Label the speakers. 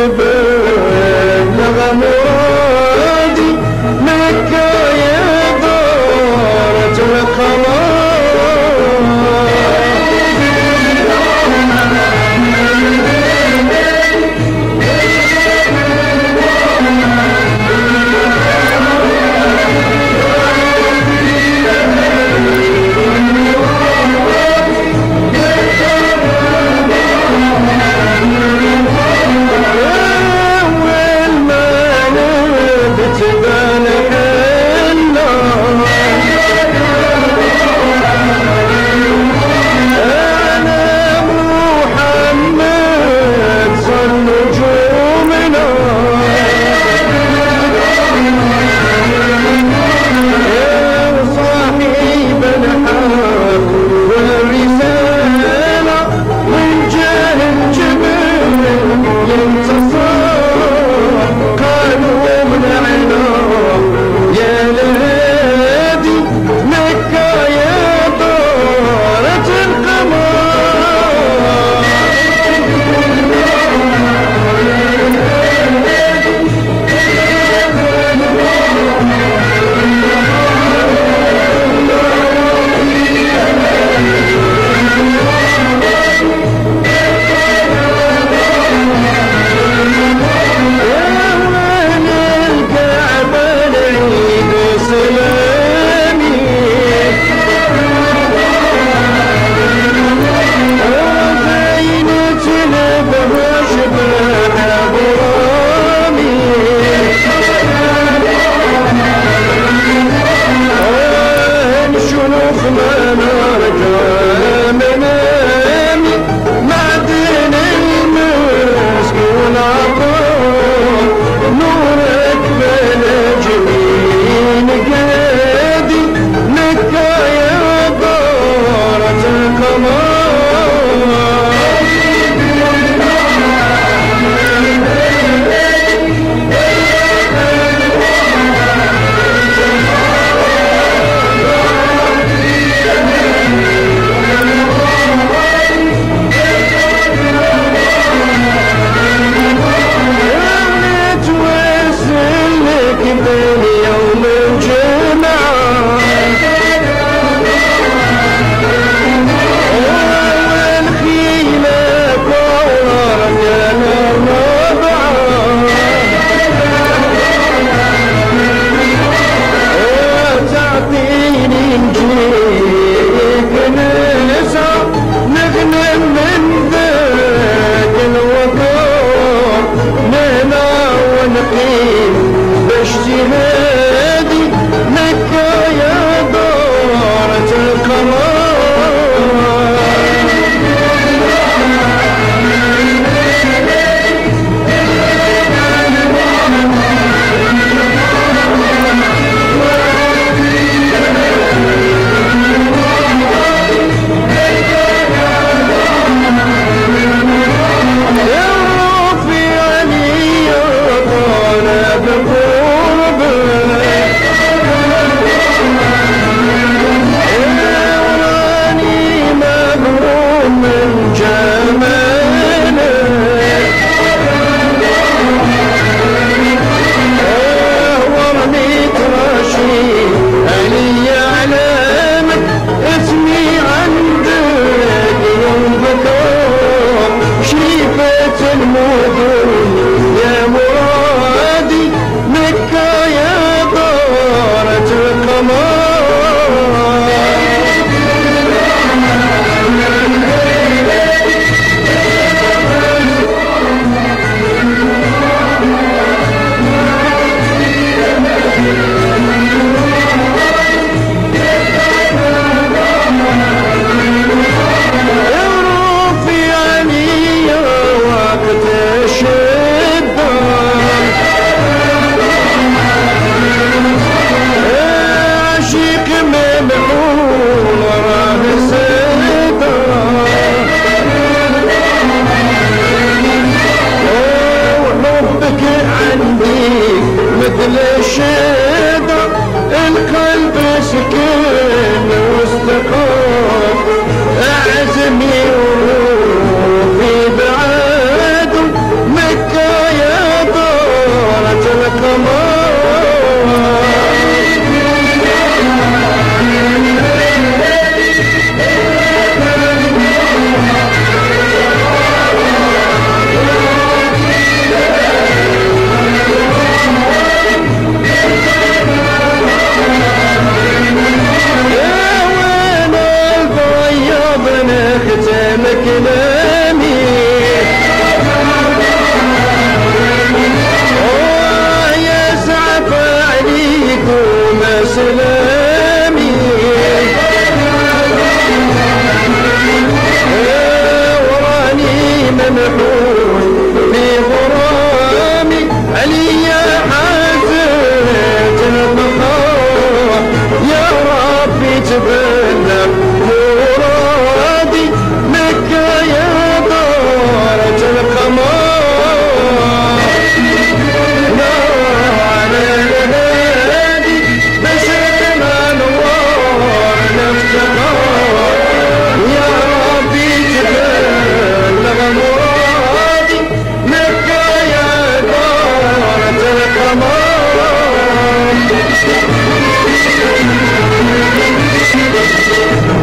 Speaker 1: Baby. Thank